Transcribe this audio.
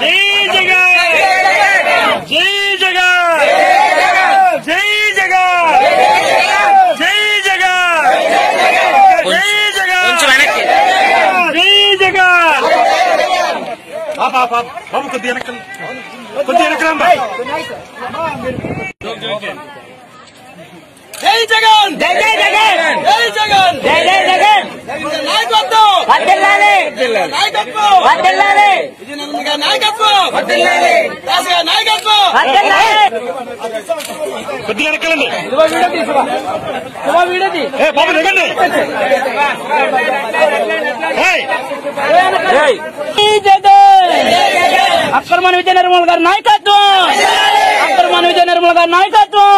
जी जगह जी जगह जी जगह जी भाई జై జగన్! జై జై జగన్! జై జగన్! జై జై జగన్! నాయకత్వం! వర్ధిల్లాలి! నాయకత్వం! వర్ధిల్లాలి! విజయనగరం గారి నాయకత్వం! దాస గారి ఏ బాబు జగన్! అక్రమ విజయ నిర్మల్ గారి నాయకత్వం! అక్రమ విజయ నిర్మల్ గారి నాయకత్వం!